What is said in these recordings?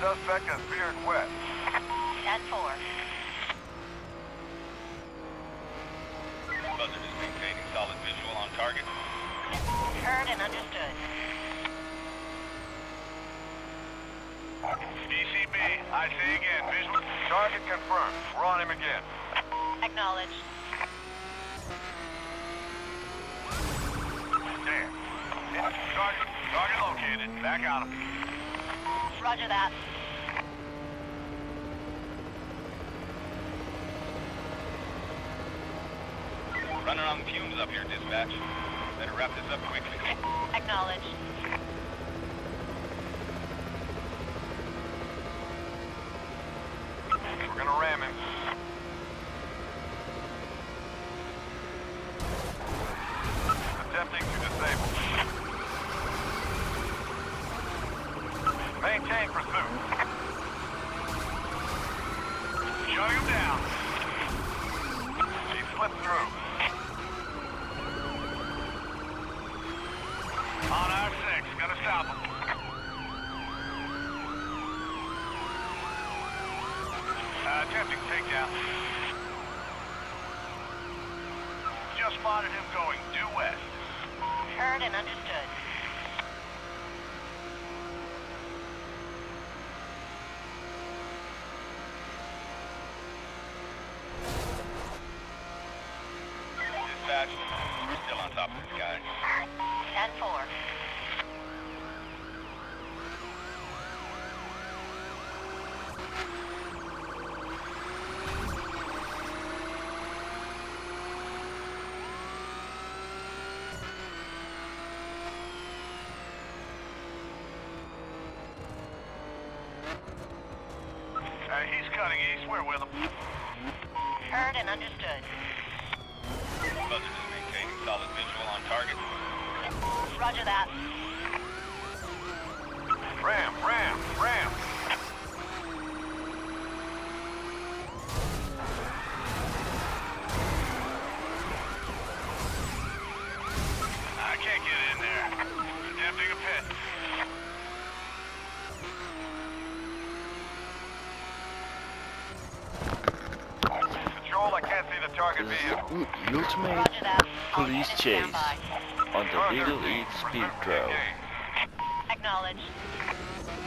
Suspect has veered west. 10-4. Buzzard is maintaining solid visual on target. Heard and understood. ECB, I say again, visual. Target confirmed. We're on him again. Acknowledged. Damn. Target, target located. Back on him. Roger that. Running on fumes up here, dispatch. Better wrap this up quickly. Acknowledged. We're gonna ram him. Attempting to disable. Maintain pursuit. Shutting him down. He slipped through. On our six, gonna stop him. Uh, attempting takedown. Just spotted him going due west. Heard and understood. Dispatch, we're still on top of this guy. 10-4. Uh, he's cutting east. We're with him. Heard and understood. Buzzard is maintaining solid visual on target. Roger that. Ram, ram, ram. Target This vehicle. ultimate Roger that. All police chase on the Target Little vehicle Eat speed pursuit drone. engaged. Acknowledged.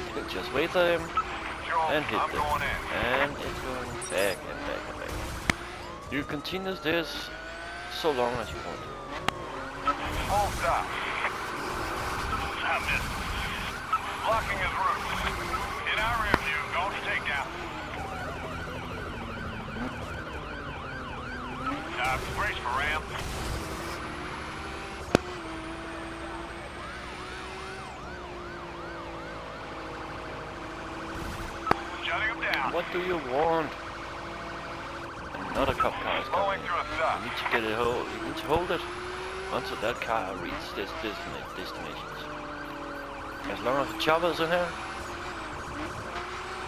You can just wait for him and hit I'm them. And it's going back and back and back. You continue this so long as you want. Full stop. I missed. Blocking his route. In our rear view, going for takedown. Uh, brace for ram. Shutting him down. What do you want? Another cop car is coming. through a stop. You need to get it hold. You need to hold it until that car reaches this destina- destinations. As long as the chopper's in here,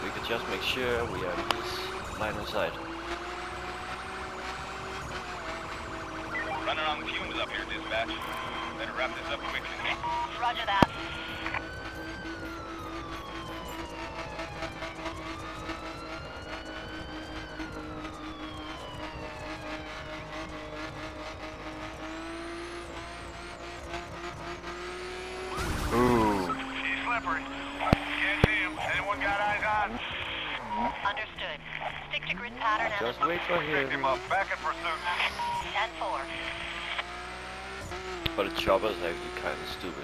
we can just make sure we are in his line of sight. Running on fumes up here, dispatch. Better wrap this up quickly. Roger that. Ooh. He's slippery. Can't see him. Anyone got eyes on? Understood. Stick to grid pattern and Just wait for Picked him. him up. Back in pursuit. 10-4. But the chopper is actually kind of stupid.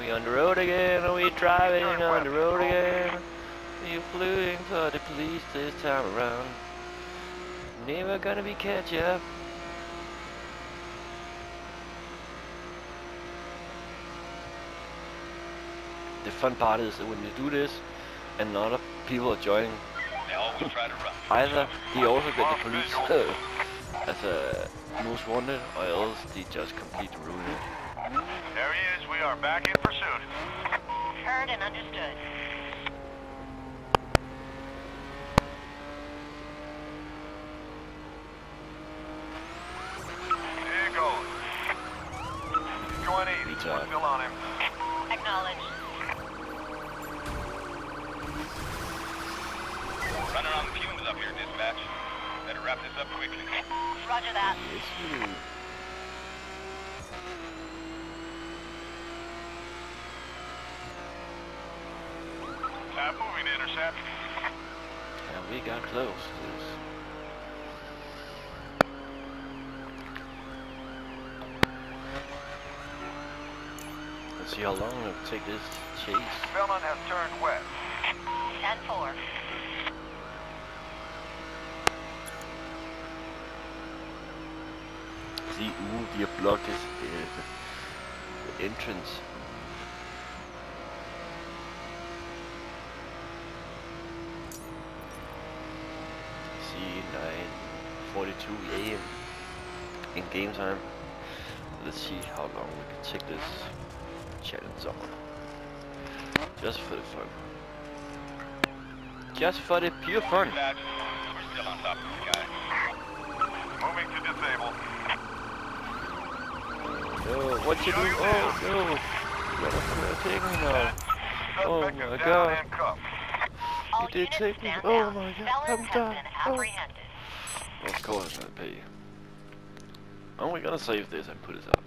We on the road again, are we driving on the road again? We fleeing for the police this time around. Never gonna be catch up. The fun part is that when you do this and other people are joining, They always try to run. either they also get the police uh, as a most wanted or else they just completely ruin it. There he is. We are back in pursuit. Heard and understood. Here goes. He's going retard. Still on him. Acknowledged. Running on the fumes up here, dispatch. Better wrap this up quickly. Roger that. Yes, you. Uh, moving intercept. And we got close to this. Let's see how long it'll take this chase. Spellman has turned west. 10-4. Ooh, de har blokket øh, entrance. See, 9:42 a.m. in game time. Let's see how long we can take this challenge on. Just for the fun. Just for the pure fun. Moving to disable. No, what you do? Oh, oh. no! You're gonna take me now. Oh my God. All did take me. Oh my God, I'm done. been Oh. Of course not pay. And we're gonna save this and put this up.